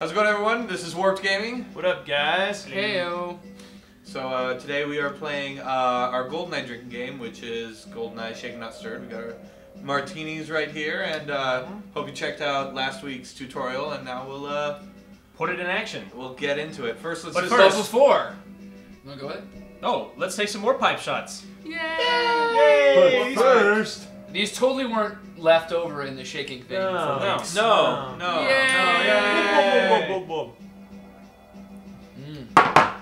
How's it going, everyone? This is Warped Gaming. What up, guys? Heyo. So uh, today we are playing uh, our GoldenEye drinking game, which is GoldenEye Shaken Not Stirred. We got our martinis right here, and uh, hope you checked out last week's tutorial. And now we'll uh, Put it in action. we'll get into it. First, let's But just first- Level four. You wanna go ahead? Oh, let's take some more pipe shots. Yay! Yay! But first- These totally weren't left over in the shaking thing. No. from No. weeks. no, no, Yay! no, yay. Mm.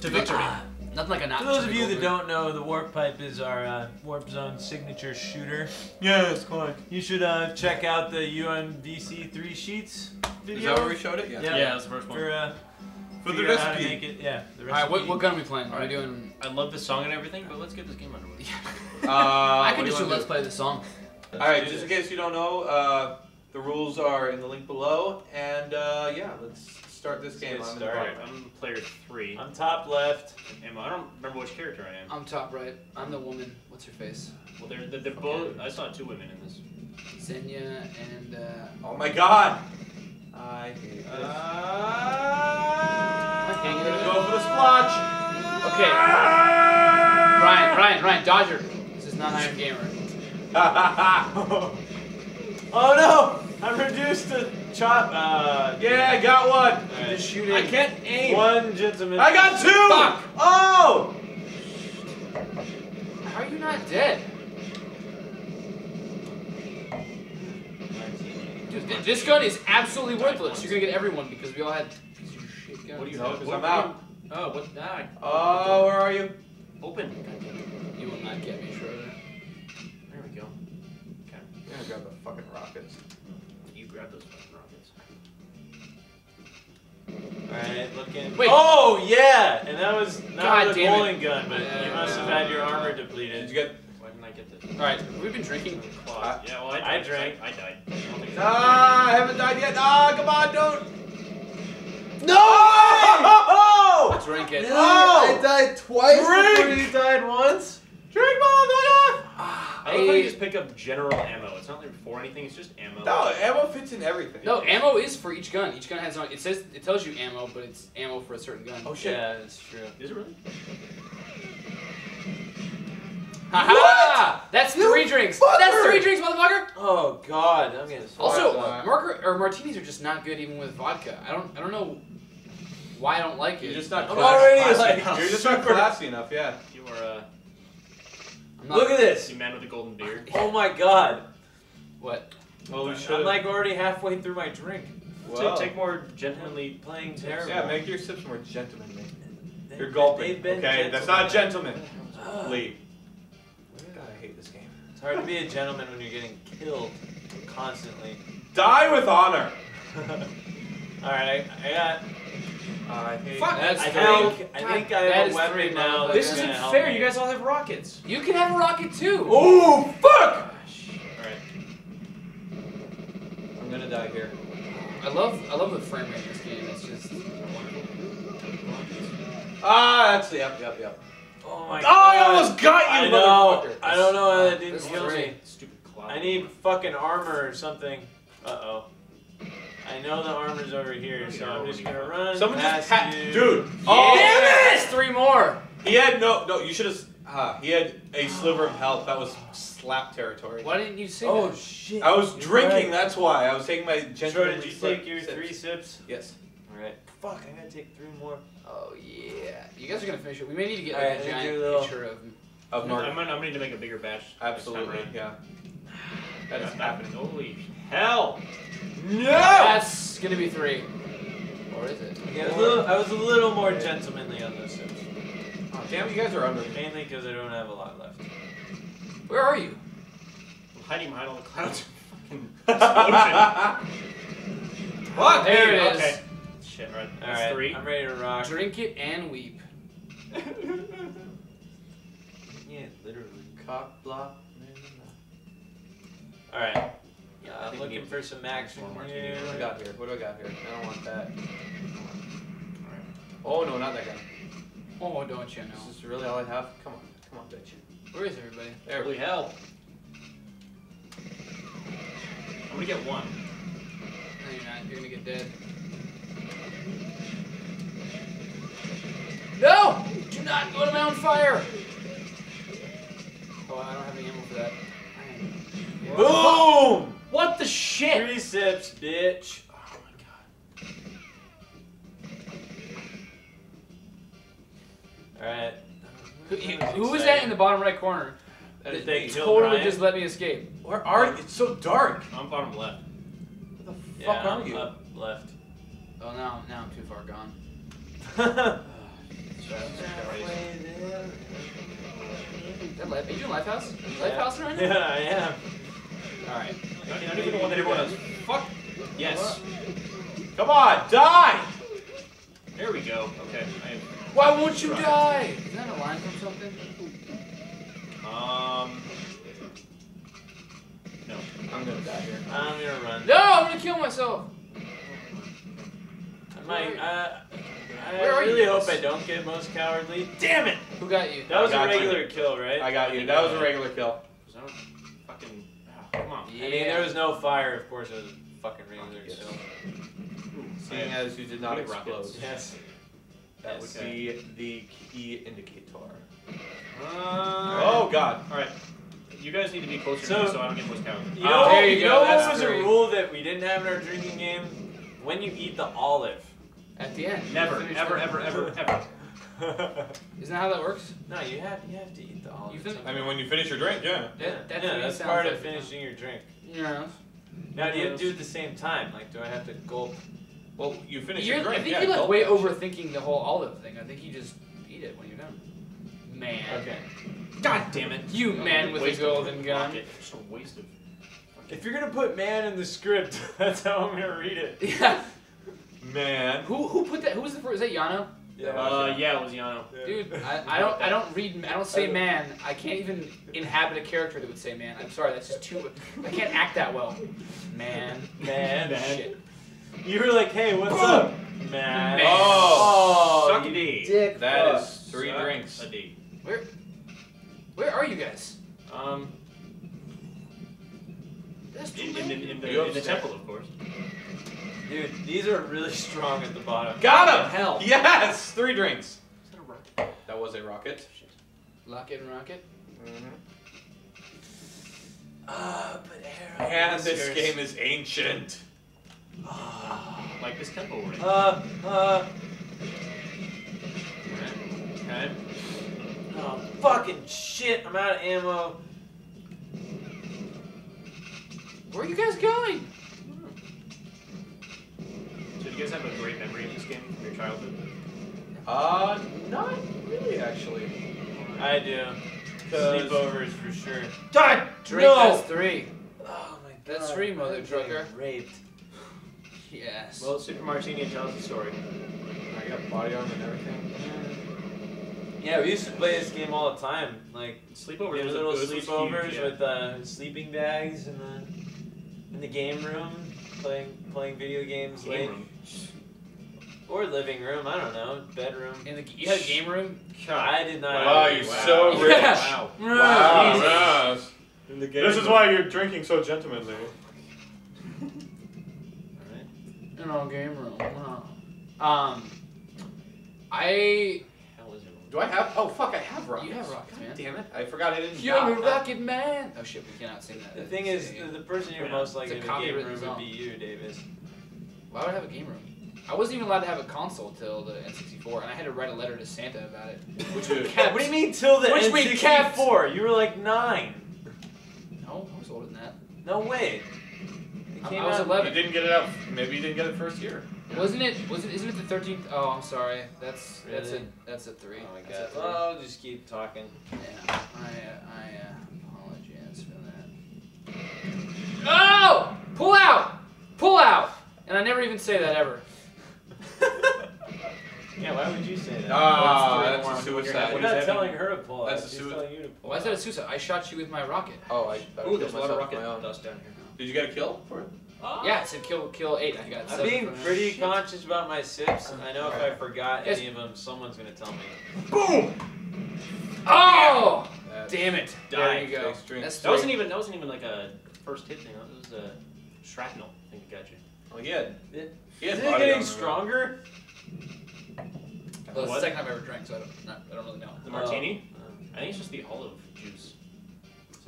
To victory. Ah, nothing like a not For those of you that don't know, the Warp Pipe is our uh, Warp Zone signature shooter. Yes, come on. You should uh, check out the UNVC three sheets video. Is that where we showed it? Yeah. Yeah. Yeah, that's the first one. for uh, For the figure out how to recipe. make it. Yeah, the All right, what, recipe. what gun are we playing? Are Alright. we doing? I love the song and everything, but let's get this game underway. Uh, I what can do just do let's play the song. All right, do just in case you don't know, uh, the rules are in the link below, and uh, yeah, let's start this game. get I'm in the I'm player three. On top left. Am I I don't remember which character I am. I'm top right. I'm the woman. What's her face? Well, they're, they're, they're both. I saw two women in this. Xenia and. Uh, Oh my god! I hate this. For the splotch. okay. Ryan, Ryan, Ryan, Dodger. This is not Iron Gamer. Oh no! I'm reduced to chop. Uh, yeah, I got one. Alright. Just shooting. I can't aim. One gentleman. I got two. Fuck. Oh! How are you not dead? Dude, th- this gun is absolutely worthless. You're gonna get everyone because we all had shit guns. What do you No, have? 'cause What- I'm out. Oh, what? Ah, Oh, where are you? open. You will not get me, Schroeder. There we go. Okay. I'm gonna grab the fucking rockets. You grab those fucking rockets. Alright, looking. Wait. Oh yeah! And that was not God with a damn it. bowling gun, but Yeah. you must have had your armor Did depleted. you get? Why didn't I get this? All right, we've been drinking. Claws. yeah, well, I, I drank. I, I died. I don't Ah, I haven't died yet. Ah, come on, don't. No! Let's drink it. Oh! died twice before you died once? Drink, motherfucker! Ah, I love how you just pick up general ammo. It's not like for anything. It's just ammo. No, ammo fits in everything. No, ammo is for each gun. Each gun has on. It says it tells you ammo, but it's ammo for a certain gun. Oh shit. Yeah, that's true. Is it really? Ha That's three drinks. That's three drinks, motherfucker. Oh god, I'm getting Also, marker or martinis are just not good even with vodka. I don't. I don't know why I don't like it. You're just not I'm classy. already, classy like, enough. You're just not classy enough, yeah. You are uh, I'm not, Look at this! You man with a golden beard. Oh my god. what. Well, we I'm like already halfway through my drink. well, Take, take more gentlemanly. Playing terrible. Yeah, make your sips more gentlemanly. They- You're gulping. they've been Okay, that's not gentleman. Ugh. Lee. God, I hate this game. It's hard to be a gentleman when you're getting killed constantly. Die with honor. Alright, I got. I hate. Fuck, that's I three. think, I God, think I that have a is weapon three, now. motherfucker. that's This gonna isn't help fair. me. You guys all have rockets. You can have a rocket too. Oh fuck! Alright. I'm gonna die here. I love. I love the frame rate in this game. It's just. Ah, that's yep, yep, yep. Oh my Oh, god. I almost got you, I know. motherfucker. I don't know how that didn't This is kill me. great. Stupid cloud. I need fucking armor or something. Uh oh. I know the armor's over here, so I'm just gonna run. Someone just past pat, you. dude. Oh, Oh, damn it! Three more. He had no, no. You should have. Ah, he had a sliver of health. That was slap territory. Why didn't you say Oh that? shit. I was You're drinking. right. That's why I was taking my Troy, gentlemanly did you slip- take your sips. three sips? Yes. Alright. Fuck, I gotta take three more. Oh yeah. You guys are gonna finish it. We may need to get like, Alright, a let me giant do a little- picture of. Of I'm, Mark. I'm, gonna- I'm gonna need to make a bigger batch. this time Absolutely. Yeah. That is That's happening. Holy hell! No. That's gonna be three. Or is it? Yeah, I was a little, I was a little more gentlemanly on those sips. Oh, damn, you guys are under. Mainly because I don't have a lot left. Where are you? I'm hiding behind all the clouds. Fucking explosion. Fuck There it is. Okay. Shit, right. That's Alright, three. I'm ready to rock. Drink it and weep. Yeah, literally. Cock block. Alright. Yeah, I'm looking for some action here. What do I got here? What do I got here? I don't want that. Oh no, not that guy. Oh, don't you know? This is really all I have? Come on, come on, bitch. Where is everybody? There we help. I'm gonna get one. No, you're not. You're gonna get dead. No! Do not go to Mount Fire! Shit? Three sips, bitch. Oh my god. Alright. Who, who was that in the bottom right corner? That That big hill totally giant? just let me escape. Where are you? It's so dark. I'm bottom left. Where the Yeah, fuck are I'm you? Up left. Oh, now, now I'm too far gone. Is that life? Are you in Lifehouse? Lifehouse right now? Yeah, I am. Alright. Not, not even the one that everyone else. Fuck. Yes. Come on, die! There we go. Okay. I am. Why won't you die? Is that a line from something? Um. No. I'm gonna die here. I'm gonna run. No, I'm gonna kill myself. I might. Uh, I Where are you really hope? I don't get most cowardly. Damn it! Who got you? That was a got you. regular kill, right? I got you. That was a regular kill. Cause I don't fucking. Ah, come on. I mean, there was no fire, of course, it was fucking regular Yes. kill. Seeing as you did not explode. Yes. that would Yes. be the key indicator. Uh, Oh god. All right. You guys need to be closer So- to me so I don't get most counted. You know, Oh, there you you go, know that's what was great. a rule that we didn't have in our drinking game? When you eat the olive. At the end. Never, Finish ever, ever, ever, ever. Isn't that how that works? no, you have you have to eat the olive. You fin- I mean, when you finish your drink, yeah. Yeah, that yeah, that's sounds part like of finishing your drink. Yeah. Now, do you have to do it at the same time? Like, do I have to gulp? Well, you finish You're, your drink. I think yeah, you're like way that overthinking the whole olive thing. I think you just eat it when you're done. Man. Okay. God damn it. You man with a Waste of golden gun. rocket. Just a waste of. If you're gonna put man in the script, that's how I'm gonna read it. Yeah. Man. Who who put that? Who was the first? Is that Yano? Yeah. Uh, yeah, it was Yano. Dude, I, I don't I don't read I don't say man. I can't even inhabit a character that would say man. I'm sorry, that's just too. I can't act that well. Man. Man. Shit. You were like, hey, what's Boom. up, man? Man. Oh, Suck a you D. dick. That fuck. is three Suck drinks. A D. Where where are you guys? Um, That's too In, in, in, in, the, in the temple, of course. Dude, these are really strong at the bottom. Got him! hell? Yes! Three drinks. Is that a rocket? That was a rocket. Lock it and rocket. Ah, but arrow. And this whiskers. game is ancient. Like this temple we're in. Uh, uh. Okay. Oh, fucking shit! I'm out of ammo. Where are you guys going? So do you guys have a great memory of this game from your childhood? Uh, not really, actually. I do. Sleepovers for sure. God, Drake, no! that's three. Oh my god. That's three, mother I'm trucker. Raped. Yes. Well, Super Martini tells the story. I got body armor and everything. Yeah, we used to play this game all the time. Like Sleepover we had was little sleepovers huge, yeah. with uh, sleeping bags and the in the game room, playing playing video games Game late, room. or living room. I don't know, bedroom. In the you had a game room. I did not. Wow, you're a- so rich. Wow. Wow, Jesus. yes. In the game This is why you're drinking so gentlemanly. Alright. In our game room. Wow. Um, I Hell is it? Do I have? Oh fuck, I have rockets. you have rockets, man. Damn it! I forgot I didn't. You're a die. rocket man. Oh shit, we cannot sing that. The thing is, the, the person you're most likely It's in a the game copywritten room would song. be you, Davis. why would I have a game room? I wasn't even allowed to have a console till the N64, and I had to write a letter to Santa about it. Which we kept. What do you mean till the Which we N64? kept. You were like nine. No, I was older than that. No way. It I- came I was out- 11. You didn't get it out. Maybe you didn't get it first year. Wasn't it? Wasn't? Isn't it the thirteenth? Oh, I'm sorry. That's that's a that's a three. Oh my god. three. Well, I'll just keep talking. Yeah, I uh, I uh, apologize for that. Oh! Pull out! Pull out! And I never even say that ever. Yeah, why would you say that? Ah, three that's more. a I'm suicide. not that telling mean? her to pull out. That's a She's telling you to pull Why is that a suicide? I shot you with my rocket. Oh, I. I Ooh, there's a lot of rocket dust down here. Did you get a kill for it? Oh. Yeah, it said kill kill eight. I got I'm being pretty Shit. conscious about my sips. and I know if I forgot Yes. any of them, someone's gonna tell me. Boom! Oh! That's Damn it! There you go. That's That wasn't even that wasn't even like a first hit thing. That was a shrapnel thing that got you. Well, yeah. had. It- He Is it getting stronger? Well, it's the second time I ever drank, so I don't, not, I don't really know. The martini? Uh, I think it's just the olive juice.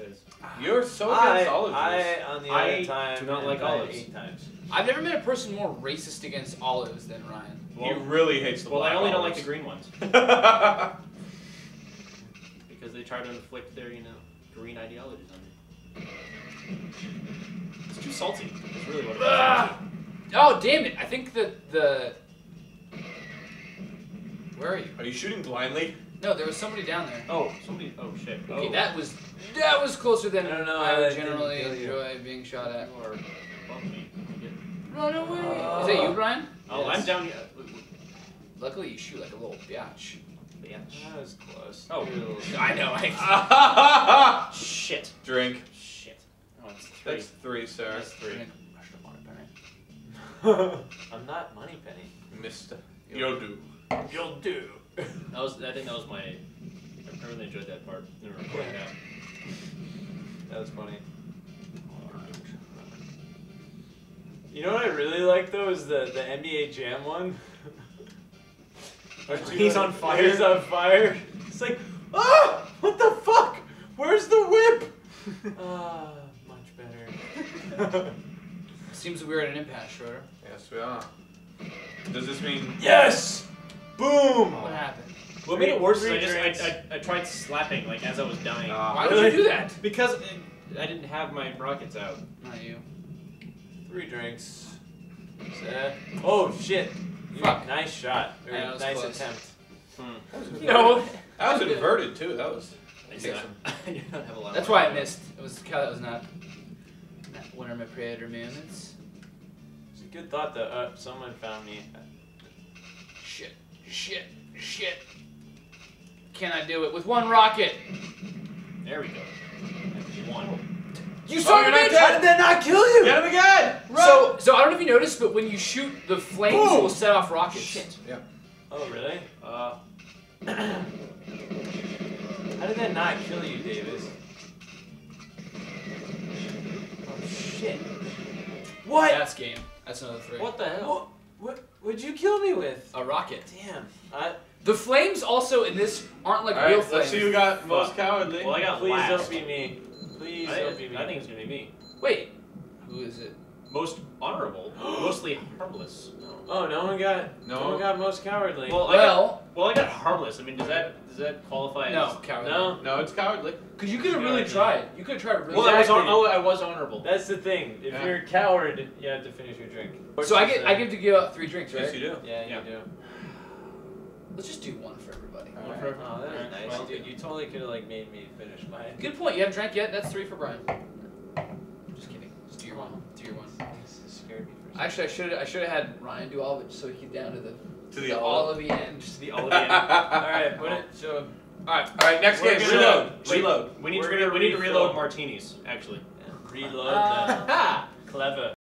It says. You're so I, against olive juice. I, on the I time, do not like olives. Eight times. I've never met a person more racist against olives than Ryan. he really hates the Well, I black only don't like the green ones because they try to inflict their, you know, green ideologies on me. It's too salty. That's really what it is. Ah! Oh damn it! I think that the. Where are you? Are you shooting blindly? No, there was somebody down there. Oh, somebody. Oh shit. Okay, oh. that was that was closer than I don't know I how would that generally enjoy being shot at. Or are. Run away! Uh, Is that you, Brian? Oh, Yes. I'm down here. Luckily, you shoot like a little biatch. That was close. Oh. You're a little- I know. I Shit. Drink. Shit. Oh, it's three. That's three, sir. That's three. I'm not Moneypenny. Mr. You'll do. You'll do. That was. I think that was my. I really enjoyed that part. in recording now. That was funny. You know what I really like though is the the NBA Jam one. He's on fire. He's on fire. It's like, ah, what the fuck? Where's the whip? Ah, much better. Seems we're at an impasse, Schroeder. Yes, we are. Does this mean yes, boom. What happened? What made it worse is I just. I, I, I tried slapping like as I was dying Ah. Why really? would you do that? because it, I didn't have my rockets out. Not you. Three drinks. Set. Oh shit. You- Fuck. Nice shot. Or Yeah, that was nice close. attempt. Hmm. No. That was inverted too. That was. Thanks a lot. you don't have a lot. That's why I missed. It was Cal. That was not, not one of my predator moments. It's a good thought though. Uh, someone found me. Shit. Shit. Shit. Can I do it with one rocket? There we go. One. You Oh, son you're of a not bitch! How did that not kill you? Get him again! Run! So, so I don't know if you noticed, but when you shoot, the flames Boom. will set off rockets. Shit. Yeah. Oh really? Uh. How did that not kill you, Davis? Oh shit. What? That's game. That's another three. What the hell? What? What? What'd you kill me with? A rocket. Damn. I, The flames also in this aren't like All real right, flames. let's see who got most Fuck. cowardly. Well, I got please last. don't be me. Please I, don't be me. I think it's gonna be me. Wait. Who is it? Most honorable, mostly harmless. Oh, no one got. No, No. one got most cowardly. Well, I got, Well, well, I got harmless. I mean, does that does that qualify? no, As, cowardly. no. No, it's cowardly. Because you could have really tried. You could have tried really Well, I was hon- oh, I was honorable. That's the thing. If Yeah. you're a coward, you have to finish your drink. So I get I get to give out three drinks, right? Yes, you do. Yeah, you Yeah. do. Let's just do one for everybody. One Alright. for- Oh, that is was nice. well- you, you totally could have like made me finish mine. Good point. You haven't drank yet. That's three for Brian. Just kidding. Just do your one. Do your one. This scared me for a Actually, I should I should have had Ryan do all of it, just so he get down to the To the the olive. olivey end. Just the olive. end. All right, put it. So All right, all right. next We're game. gonna- Reload. Wait, Reload. We need We're to gonna we need to reload martinis. Actually. reload them. Ah. Clever.